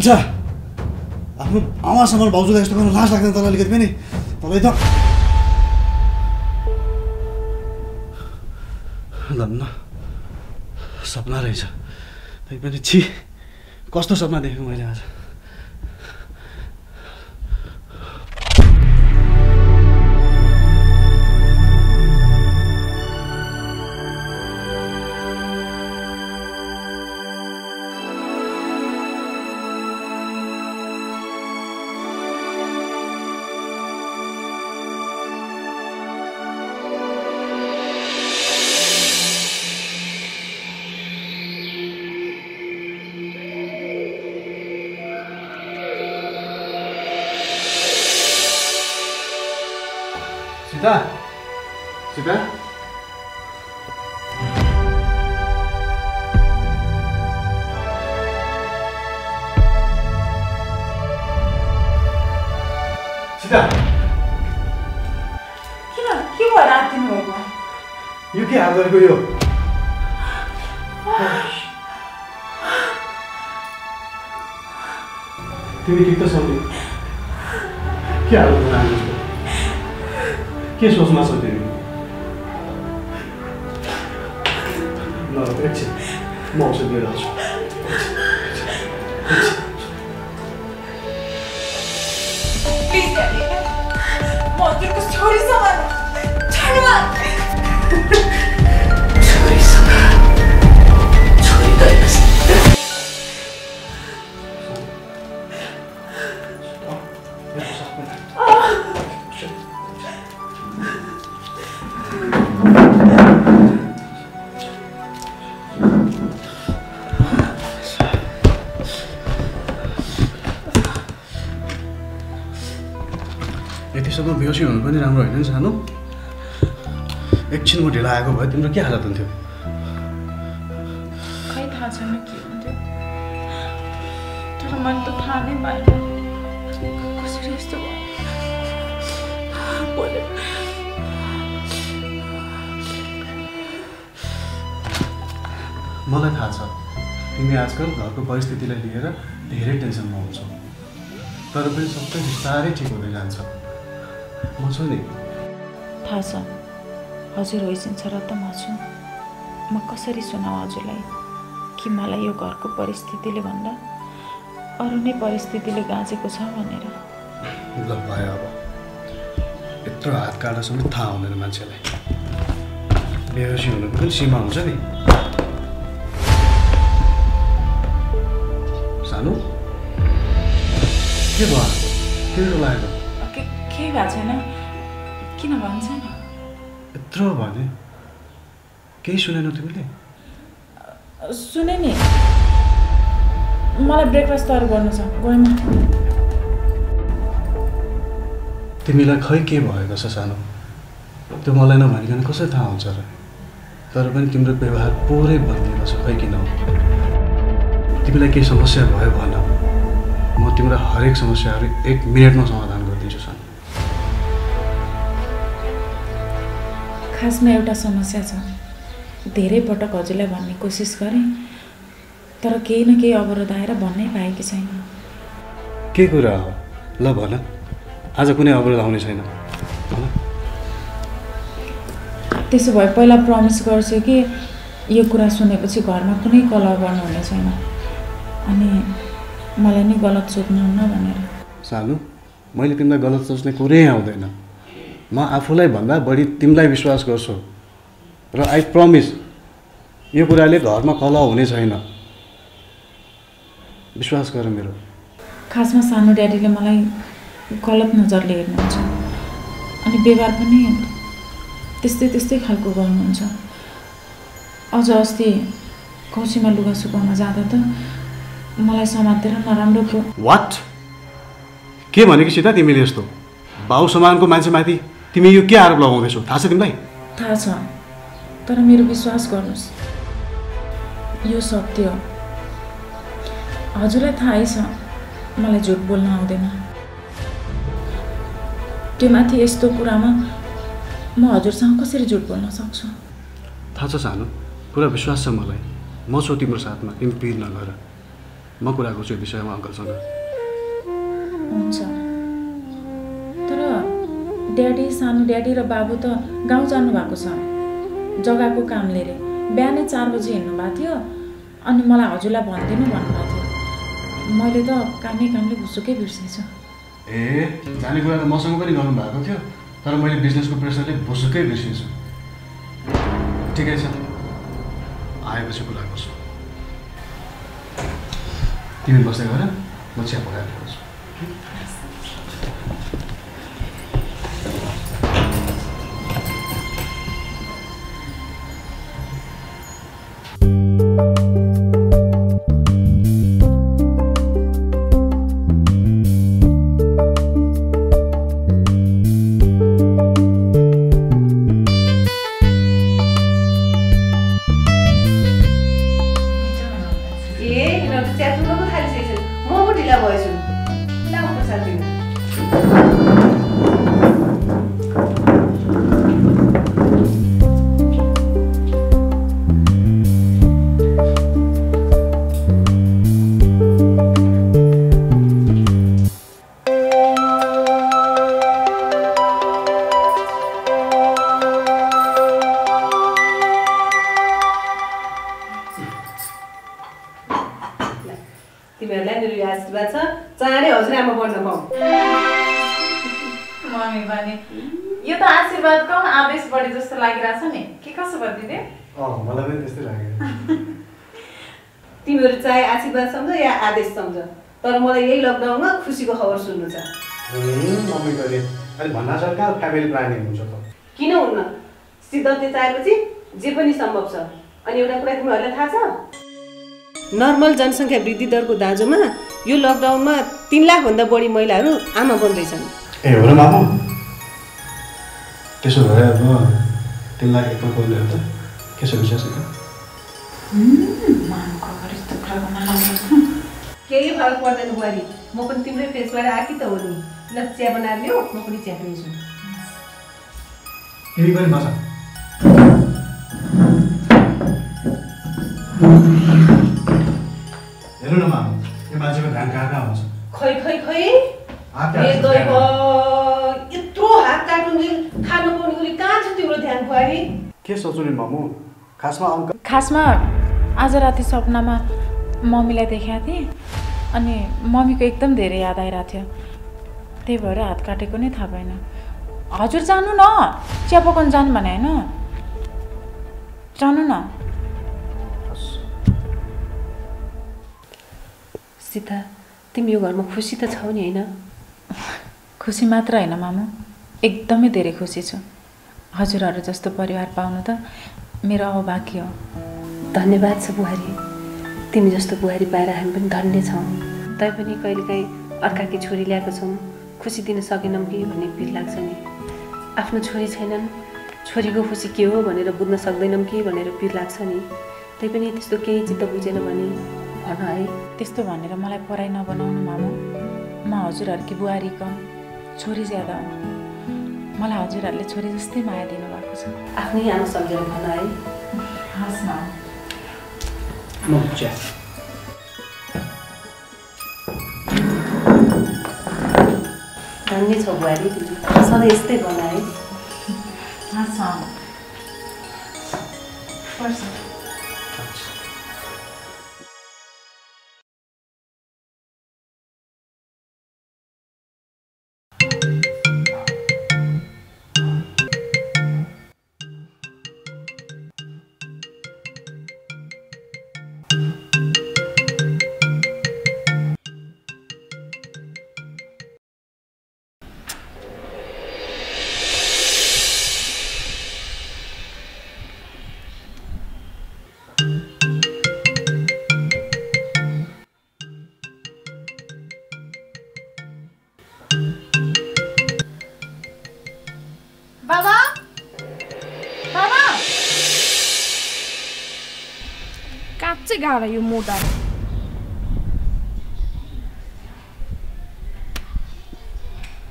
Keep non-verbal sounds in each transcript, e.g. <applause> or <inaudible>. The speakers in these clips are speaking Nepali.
जान्छ। आफ्नो आमासँग भाउजूलाई यस्तो गर्न लाज लाग्दैन तँलाई अलिकति पनि। तँलाई त। धन्न सपना रहेछ। तै पनि छि कस्तो सपना देखेको मैले आज? सीता सीता सीता किन के भएर भएको यो के हात गरेको यो तिमी ठिक त सम्झ्यौ के हाल नानीको के सोचमा छ तिमी ल एकछिन म औषध लिएर आउँछु प्लिज ड्याडी म हजुरको छोरीसँग छोडमा यतिसम्म बेहोसी हुनु पनि राम्रो होइन नि सानो? एकछिन म ढिलो आएको भए तिम्रो के हालत हुन्थ्यो? खै थाहा छैन के हुन्थ्यो। तर मैले त थाहा नै पाएन कसरी यस्तो भयो? बोले। मलाई थाहा छ तिमी आजकल घरको परिस्थितिलाई लिएर धेरै टेन्सनमा हुन्छौ। तर पनि सबै बिस्तारै ठिक हुँदै जान्छ। म छु नि थाहा छ हजुर होइसिन्छ र त म छु म कसरी सुनाऊ हजुरलाई कि मलाई यो घरको परिस्थितिले भन्दा अरू नै परिस्थितिले गाँचेको छ भनेर ल भयो अब यत्रो हात काट्दासम्म थाहा हुँदैन मान्छेलाई बेहोसी हुनुको पनि सीमा हुन्छ नि सानो के भयो के लागेको केही भएको छैन? किन भन्छ? नि यत्रो भने केही सुनेनौ तिमीले? सुने नि। मलाई ब्रेकफास्ट तयार गर्नु छ। गएँ म। तिमीलाई खै के भएको छ सानो? त्यो मलाई नभनिकन कसरी थाहा हुन्छ र। तर पनि तिम्रो व्यवहार पुरै बदलिएको छ खै किन तिमीलाई केही समस्या भयो भन। म तिम्रो हरेक समस्याहरू एक मिनटमा समाधान खासमा एउटा समस्या छ। धेरै पटक हजुरलाई भन्ने कोसिस गरेँ तर केही न केही अवरोध आएर भन्नै पाएकी छैन। के कुरा हो? ल भन। आज कुनै अवरोध आउने छैन। त्यसो भए पहिला प्रमिस गर्छु कि यो कुरा सुनेपछि घरमा कुनै कलह गर्नुहुने छैन। अनि मलाई नै गलत सोध्नुहुन्न भनेर। सानो मैले तिमीलाई गलत सोच्ने कुरै आउँदैन। म आफूलाई भन्दा बढी तिमीलाई विश्वास गर्छु। र आई प्रमिस यो कुराले घरमा कलह हुने छैन। विश्वास गर मेरो। खासमा सानो ड्याडीले मलाई गलत नजरले हेर्नुहुन्छ। अनि व्यवहार पनि त्यस्तै त्यस्तै खालको गर्नुहुन्छ। अझ अस्ति कौसीमा लुगा सुकाउन जाँदा त मलाई समातेर नराम्रो वाट के भनेको सीता तिमीले यस्तो? बाउ समानको मान्छेमाथि तिमी यो के आरोप लगाउँदैछौ? थाहा छ तिमीलाई? थाहा छ। तर मेरो विश्वास गर्नुहोस् यो सत्य हो। हजुरलाई थाहै छ। मलाई झुट बोल्न आउँदैन। त्यो माथि यस्तो कुरामा म हजुरसँग कसरी झुट बोल्न सक्छु? थाहा छ सानो। पुरा विश्वास छ मलाई। म छु तिम्रो साथमा। तिमी पिर नगर। म कुरा गर्छु यो विषयमा अङ्कलसँग। हुन्छ। ड्याडी सानो ड्याडी र बाबु त गाउँ जानुभएको छ। जग्गाको कामले रे। बिहानै चार बजी हिँड्नु भएको थियो अनि मलाई हजुरलाई भनिदिनु भन्नुभएको थियो। मैले त कामै कामले भुसुकै बिर्सेछु ए जाने कुरा त मसँग पनि गर्नुभएको थियो तर मैले बिजनेसको प्रेसरले भुसुकै बिर्सिएछु ठिकै छ। आएपछि कुरा गर्छु तिमी बस्दै गर म चिया पकाएर तिमीहरूलाई मेरो यो आशीर्वाद छ। चाँडै हजुरआमा बढ्न पाऊँ। <laughs> मम्मी भने यो त आशीर्वाद कम आवेश बढी जस्तो लागिरहेछ नि। के कसो भयो दिदी? अँ मलाई पनि त्यस्तै लाग्यो। <laughs> तिमीहरू चाहे आशीर्वाद सम्झ या आदेश सम्झ तर मलाई यही लकडाउनमा खुसीको खबर सुन्नु छ। फ्यामिली प्लानिङ हुन्छ त। किन हुन्न? सिद्धान्त चाहेपछि जे पनि सम्भव छ। अनि एउटा कुरा तिमीहरूलाई थाहा छ? नर्मल जनसङ्ख्या वृद्धि दरको दाँजोमा यो लकडाउनमा तिन लाखभन्दा बढी महिलाहरू आमा बन्दैछन्। ए हो र मामु? त्यसो भए अब तिन लाख एकमा बोल्ने हो त। के छ विशेष केही फरक पर्दैन बुहारी। म पनि तिम्रै फेसबाट आएकी त हो नि ल चिया बनाएर ल्याऊ म पनि चिया पिउँछु तिमी पनि बस हेर्नु न मामु यो मान्छेको ध्यान कहाँ कहाँ हुन्छ खै खै खै। यत्रो हात काट्नु खानु पाउने गरी कहाँ छ तिम्रो ध्यान बुहारी के सोच्नु नि मामु खासमा अङ्क खासमा आज राति सपनामा मम्मीलाई देखाएको थिएँ अनि मम्मीको एकदम धेरै याद आइरहेको थियो त्यही भएर हात काटेको नै थाहा भएन हजुर जानु न चिया पकाउनु जानु भने होइन जानु न सीता तिमी यो घरमा खुसी त छौ नि होइन? <laughs> खुसी मात्र होइन मामु। एकदमै धेरै खुसी छु। हजुरहरू जस्तो परिवार पाउनु त मेरो अभाग्य हो। धन्यवाद छ बुहारी। तिमी जस्तो बुहारी पाएर हामी पनि धन्य छौँ। तैपनि कहिलेकाहीँ अर्काकी छोरी ल्याएको छौँ। खुसी दिन सकेनौँ कि भन्ने पिर लाग्छ नि। आफ्नो छोरी छैनन्। छोरीको खुसी के हो भनेर बुझ्न सक्दैनौँ कि भनेर पिर लाग्छ नि। तैपनि त्यस्तो केही चित्त बुझेन भने भन है त्यस्तो भनेर मलाई पढाइ नबनाउनु मामु। म हजुरहरूकी बुहारी कम छोरी ज्यादा हो मलाई हजुरहरूले छोरी जस्तै माया दिनुभएको छ। आफ्नै आमा सम्झेर भन है। हस् न। म चिया धन्य छौ बुहारी। तिमी सधैँ यस्तै भन गाह्रो यो मोटर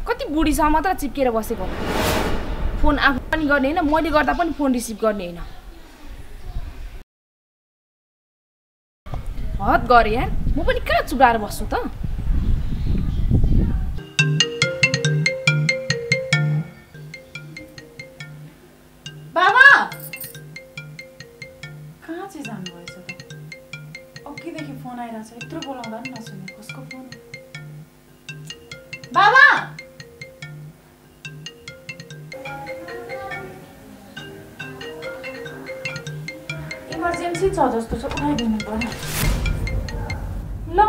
कति बुढीसँग मात्र चिप्केर बसेको। फोन आफू पनि गर्ने होइन मैले गर्दा पनि फोन रिसिभ गर्ने होइन। हद गरे यार म पनि कहाँ चुडाएर बस्छु त? इमर्जेन्सी छ जस्तो छ। उठाइदिनु पर्यो। ल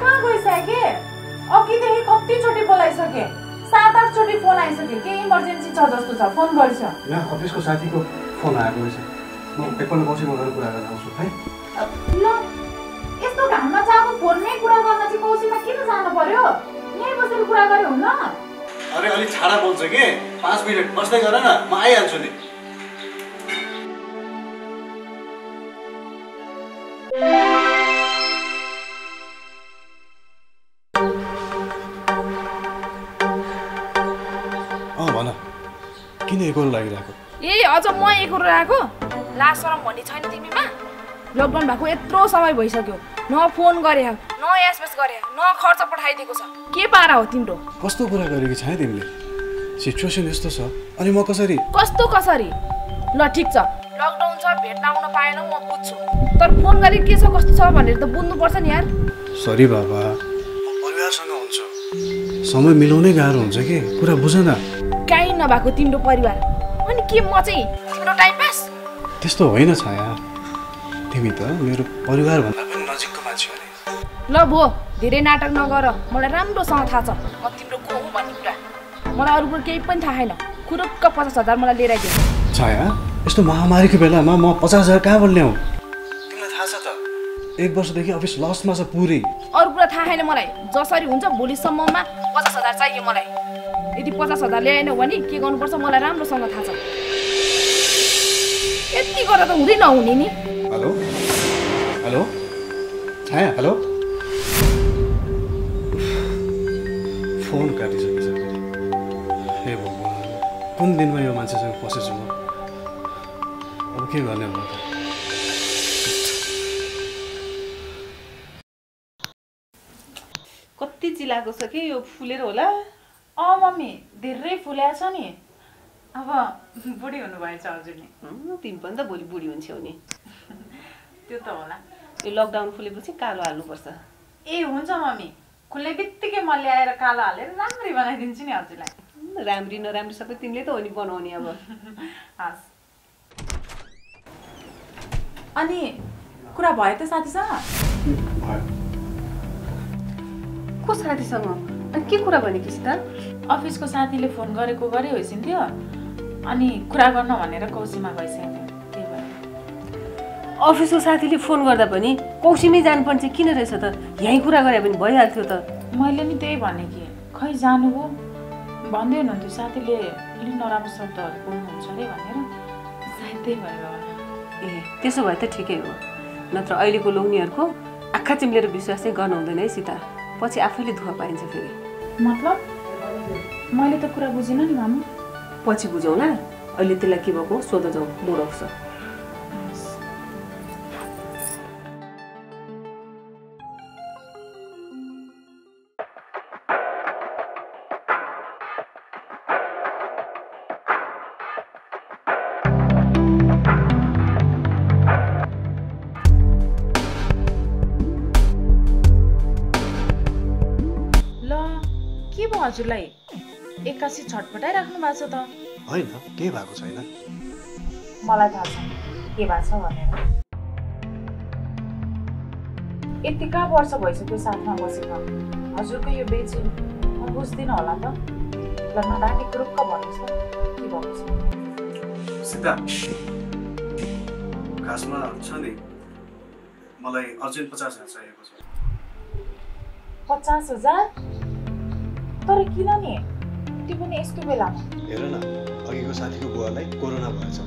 कहाँ गइसके? अघिदेखि कतिचोटि बोलाइसके? सात आठचोटि फोन आइसक्यो। के इमर्जेन्सी छ जस्तो छ? फोन गर्छ। यहाँ अफिसको साथीको फोन आएको रहेछ। म एकपल्ट बसेको गएर कुरा गरेर आउँछु है? ल यस्तो घाममा चाहिँ अब फोनमै कुरा गर्न चाहिँ कौशीमा किन जानु पर्यो? यहीँ बसेर कुरा गरे हुन्न अरे अलिक छाडा बोल्छ कि? पाँच मिनट बस्दै गर न म आइहाल्छु नि। अँ भन। किन एकोलो लागिरहेको? ए अझ म एकरो आएको लाज सरम भन्ने छैन तिमीमा। लकडाउन भएको यत्रो समय भइसक्यो। न फोन गरे न एसएमएस गरे न खर्च पठाइदिएको छ। के पारा हो तिम्रो? कस्तो कुरा गरेकी छ तिमीले? सिचुएसन यस्तो छ। अनि म कसरी? कस्तो कसरी? ल ठिक छ। लकडाउन छ भेट्न आउन पाएन म बुझ्छु। तर फोन गरे के छ कस्तो छ भनेर त बुझ्नुपर्छ नि यार। सरी बाबा। परिवारसँग हुन्छु। समय मिलाउनै गाह्रो हुन्छ कि? कुरा बुझ न काहीँ नभएको तिम्रो परिवार। अनि के म चाहिँ तिम्रो टाइम पास त्यस्तो होइन छाया। तिमी त मेरो परिवारभन्दा पनि नजिकको मान्छे हो नि। ल भो धेरै नाटक नगर। मलाई राम्रोसँग थाहा छ। म तिम्रो को हुँ भन्ने कुरा मलाई अरू कुरो केही पनि थाहा छैन। खुरुक्क पचास हजार मलाई लिएर आइदियो। छाया यस्तो महामारीको बेलामा म पचास हजार कहाँबाट ल्याउँ तिमीलाई थाहा छ त। एक वर्षदेखि अफिस लसमा छ पुरै। अरू कुरा थाहा छैन मलाई। जसरी हुन्छ भोलिसम्ममा पचास हजार चाहियो मलाई। यदि पचास हजार ल्याएन भने के गर्नुपर्छ मलाई राम्रोसँग थाहा छ। यति गर्दा त हुँदै नहुने नि। हेलो? हेलो? हेलो? फोन काटिसकेछ कुन दिनमा यो मान्छेसँग पसेछु म? अब के गर्ने होला त? कति चिलाएको छ कि यो फुलेर होला? अँ मम्मी धेरै फुल्या छ नि। अब बुढी हुनुभएछ हजुरले। हम्म, तिमी पनि त भोलि बुढी हुन्छौ नि। <laughs> त्यो त होला। यो लकडाउन खुलेपछि कालो हाल्नुपर्छ। ए हुन्छ मम्मी। खुल्ने बित्तिकै म ल्याएर कालो हालेर राम्ररी बनाइदिन्छु नि हजुरलाई। राम्री नराम्री सबै तिमीले त हो नि बनाउने अब। <laughs> हस्। अनि कुरा भयो त साथीसँग? को साथीसँग? अनि के कुरा भने कि त? अफिसको साथीले फोन गरेको गरे होइसिन्थ्यो। अनि कुरा गर्न भनेर कौशीमा गइसक्यो त्यही भएर। अफिसको साथीले फोन गर्दा पनि कौसीमै जानुपर्ने चाहिँ किन रहेछ त? यहीँ कुरा गरे पनि भइहाल्थ्यो त। मैले नि त्यही भने कि खै जानु हो? भन्दै हुनुहुन्थ्यो साथीले अलिक नराम्रो शब्दहरू बोल्नुहुन्छ अरे भनेर। सायद त्यही भएर। ए त्यसो भए त ठिकै हो। नत्र अहिलेको लोग्नेहरूको आँखा चिम्लेर विश्वास चाहिँ गर्नु हुँदैन है सीता। पछि आफैले दुःख पाइन्छ फेरि। मतलब? मैले त कुरा बुझिनँ नि मामु। पछि बुझौँला। अहिले त्यसलाई के भएको? सोध जाउँ आउँछ। हजुरलाई एक्कासी छटपटाइराख्नु भएको छ त। होइन केही भएको छैन। मलाई थाहा छ के भएको छ भनेर। यतिका वर्ष भइसक्यो साथमा बसेको। हजुरको यो बेची म बुझ्दिनँ होला त। ल नरानी कुरुक्क भन्नुहोस् त के भएको छ सीता खासमा छ नि मलाई अर्जेन्ट पचास हजार चाहिएको छ। पचास हजार? तर किन नि त्यो पनि यस्तो बेलामा हेर न अघिको साथीको बुवालाई कोरोना भएछ।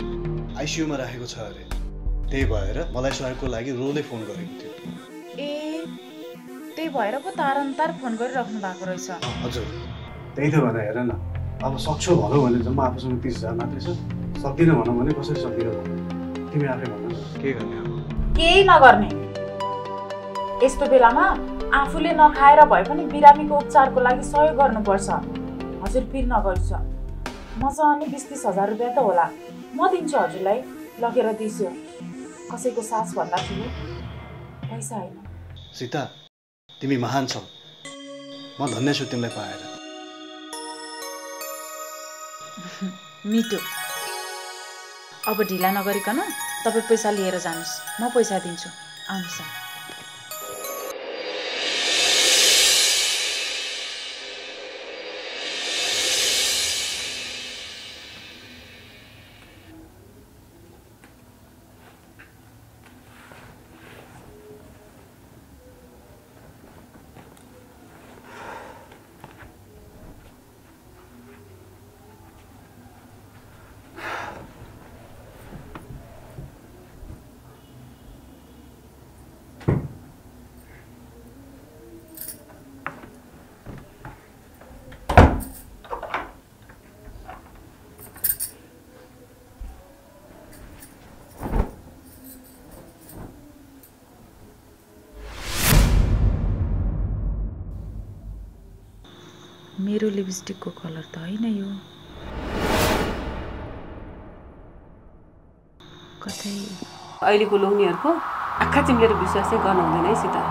आइसियुमा राखेको छ अरे। त्यही भएर मलाई सहयोगको लागि रोलै फोन गरेको थियो। ए त्यही भएर पो तारन्तार फोन गरिराख्नु भएको रहेछ। हजुर। त्यही त भनेर हेर न। अब सक्छौ भनौ भने जम्मा आफूसँग तिस हजार मात्रै छ। सक्दिनँ भनौँ भने कसरी सक्दिनँ भनौँ। तिमी आफै भन न। के गर्ने अब? केही नगर्ने। यस्तो बेलामा आफूले नखाएर भए पनि बिरामीको उपचारको लागि सहयोग गर्नुपर्छ। हजुर पिर नगर्छ। मसँग नि बिस तिस हजार रुपियाँ त होला। म दिन्छु हजुरलाई। लगेर दिन्छु कसैको सास भन्दा ठुलो पैसा होइन। सीता तिमी महान छौ। म धन्य छु तिमीलाई पाएर। <laughs> मिठो अब ढिला नगरिकन तपाईँ पैसा लिएर जानुहोस्। म पैसा दिन्छु। आउनुहोस् मेरो लिपस्टिकको कलर त होइन यो। कतै अहिलेको लोग्नेहरूको आँखा चिम्लेर विश्वास चाहिँ गर्नु हुँदैन है सीता।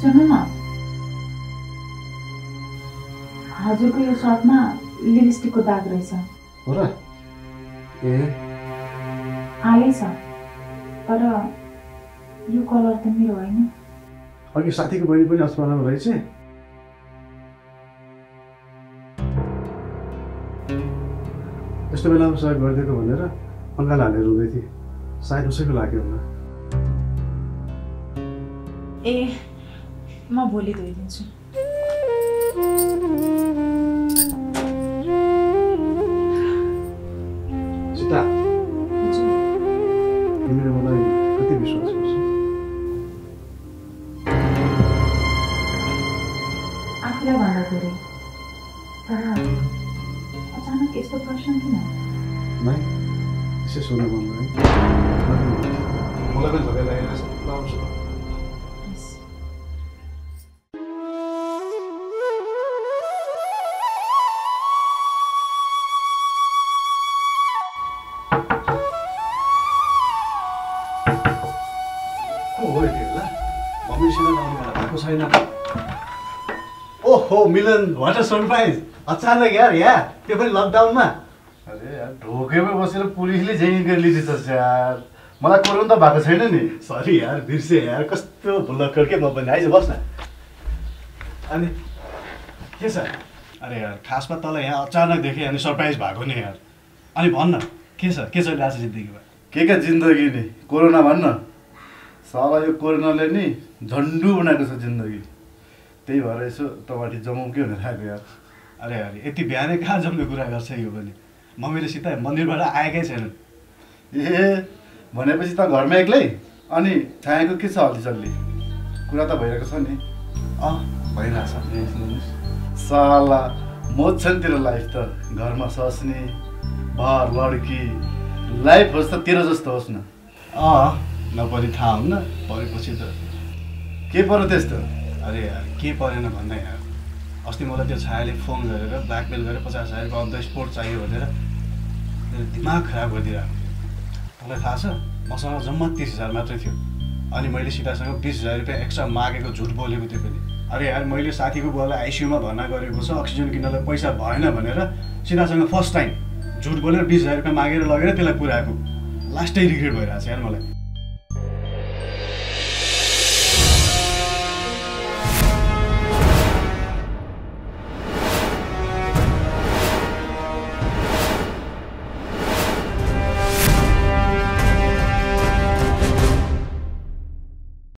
सुन्नु न। हजुरको यो सर्टमा लिपस्टिकको दाग रहेछ। हो र? ए? हालै छ तर यो कलर त मेरो होइन। अघि साथीको बहिनी पनि अस्पतालमा रहेछ। यस्तो बेलामा सहयोग गरिदिएको भनेर अङ्गाल हालेर रुँदै थिएँ। सायद उसैको लाग्यो होला। ए म भोलि धोइदिन्छु। अचानक यस्तो प्रश्न किन यसै सोध्न मन लाग्यो मलाई पनि झगडा लागेर आउँछु ओहो मिलन वाट अ सरप्राइज अचानक यार या त्यो पनि लकडाउनमा ढोकेमै बसेर पुलिसले चेकिङ गरी लिँदैछ यार मलाई कोरोना त भएको छैन नि। सरी यार बिर्से यार कस्तो भुल्लक्कर के म पनि? आइज बस् न अनि के छ? अरे यार खासमा तँलाई यहाँ अचानक देखेँ अनि सरप्राइज भएको नि यार। अनि भन्न के छ? के चलिरहेको छ जिन्दगीमा के का जिन्दगी नि? कोरोना भन्न साला यो कोरोनाले नि झन्डु बनाएको छ जिन्दगी। त्यही भएर यसो तपाईँले जमाउ के भनेर आएको यार। अरे अरे यति बिहानै कहाँ जम्ने कुरा गर्छ यो पनि? मम्मी र सीता मन्दिरबाट आएकै छैनन्। ए भनेपछि त घरमा एक्लै? अनि छायाको के छ हल्लीचल्ली? कुरा त भइरहेको छ नि। अँ भइरहेछ साला मोज छ नि तेरो लाइफ त घरमा सस्ने बार लड्की लाइफ होस् त तेरो जस्तो होस् न। अँ नपरि थाहा हुन्न। परेपछि त के पऱ्यो त्यस्तो? अरे यार के परेन भन्दा यार अस्ति मलाई त्यो छायाले फोन गरेर ब्ल्याकमेल गरेर पचास हजारको अन्त स्पोर्ट चाहियो भनेर मेरो दिमाग खराब गरिदिरहेको मलाई थाहा छ मसँग जम्मा तिस हजार मात्रै थियो। अनि मैले सीतासँग बिस हजार रुपियाँ एक्स्ट्रा मागेको झुट बोलेको थियो पनि। अरे यार मैले साथीको बुवालाई आइसियुमा भर्ना गरेको छ अक्सिजन किन्नलाई पैसा भएन भनेर सीतासँग फर्स्ट टाइम झुट बोलेर बिस हजार रुपियाँ मागेर लगेर त्यसलाई पुऱ्याएको। लास्टै रिग्रेट भइरहेको छ यार मलाई।